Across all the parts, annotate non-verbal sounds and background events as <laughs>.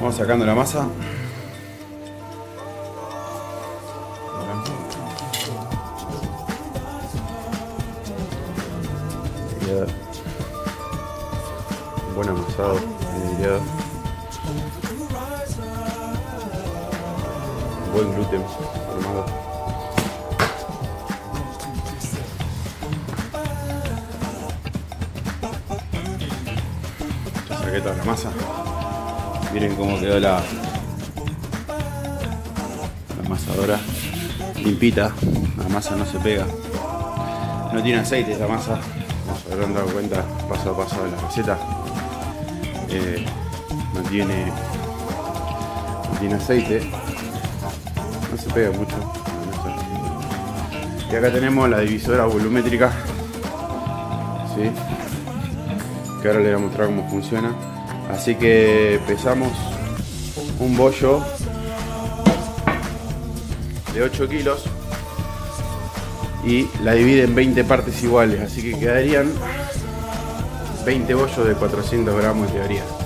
Vamos sacando la masa. Queda un buen amasado, buen gluten. Ya saqué toda la masa. Miren cómo quedó la, la amasadora limpita. La masa no se pega. No tiene aceite esta masa. Como se habrán dado cuenta paso a paso de la receta. Eh, no tiene no tiene aceite. Pega mucho. Y acá tenemos la divisora volumétrica. ¿sí? Que ahora les voy a mostrar cómo funciona. Así que pesamos un bollo de 8 kilos y la divide en 20 partes iguales, así que quedarían 20 bollos de 400 gramos en teoría.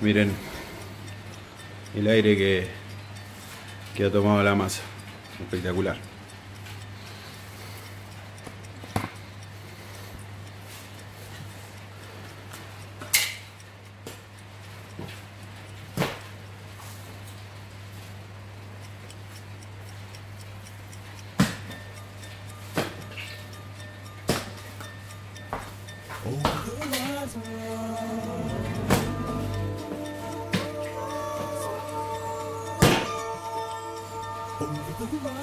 Miren el aire que, que ha tomado la masa. Espectacular. Oh, <laughs>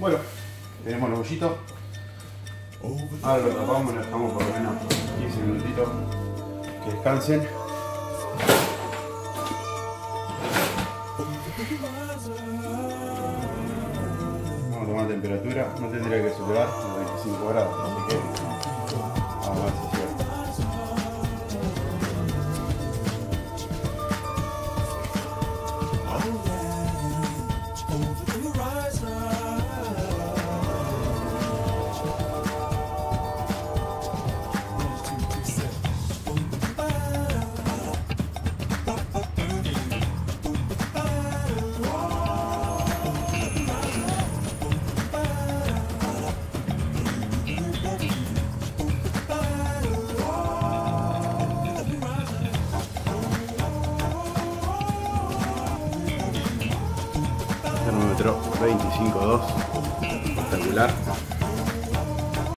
Bueno, tenemos los bollitos. Ahora lo tapamos, lo dejamos por lo menos 15 minutitos que descansen. Vamos a tomar temperatura, no tendría que superar los 25 grados, así que 5-2. Espectacular.